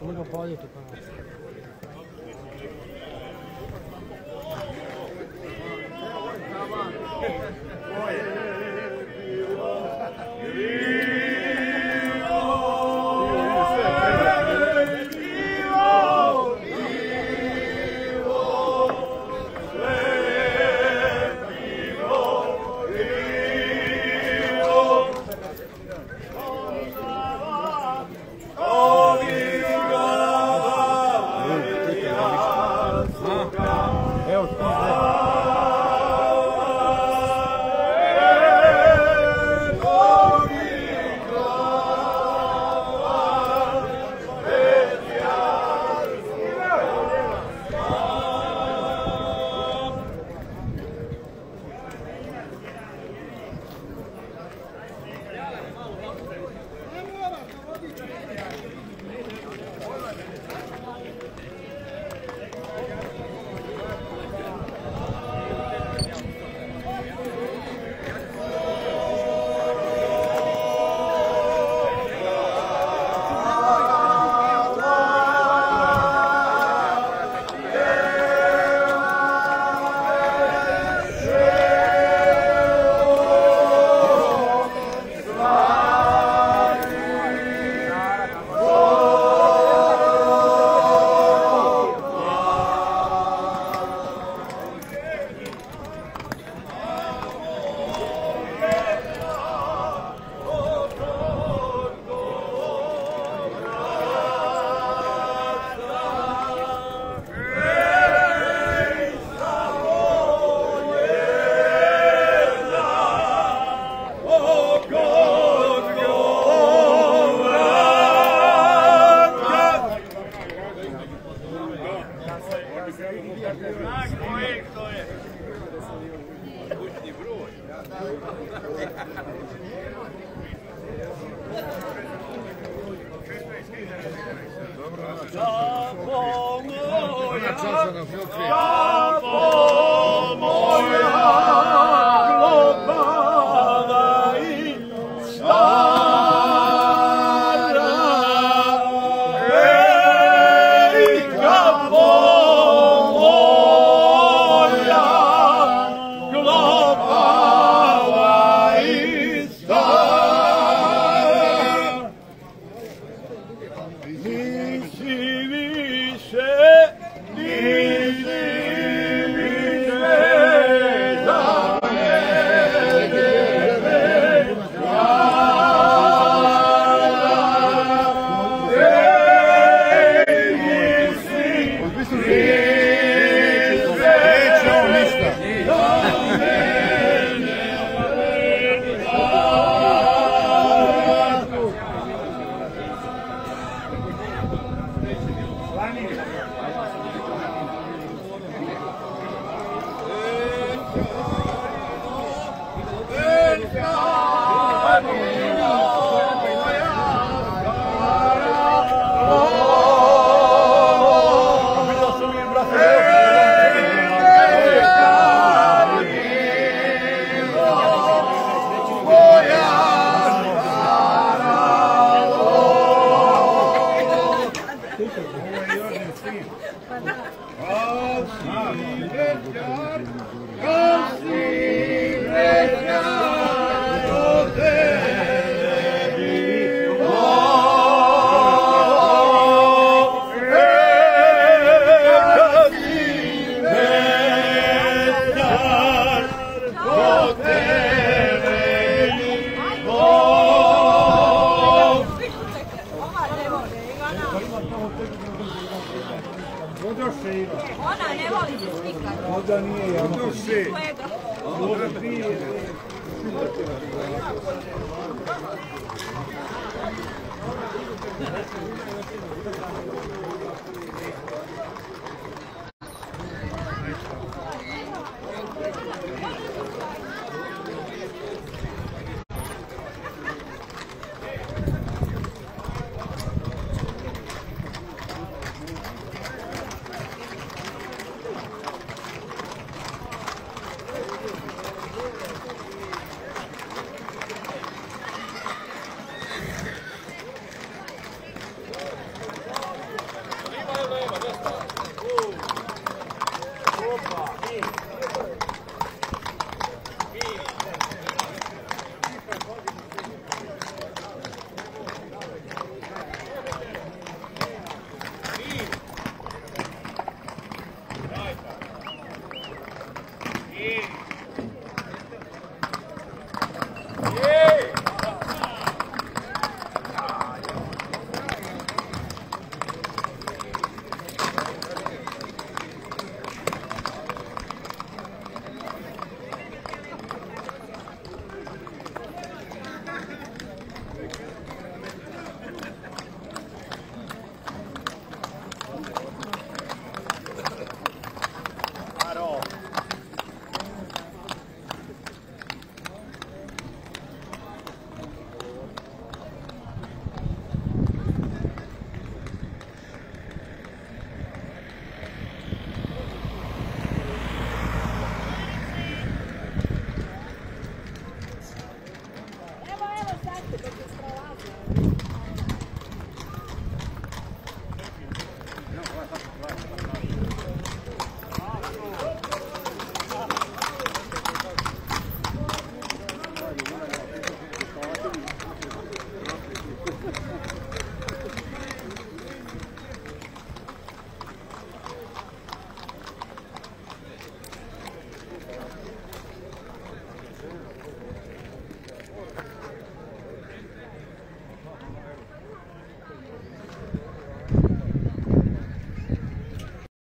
Мы попали. Slikati.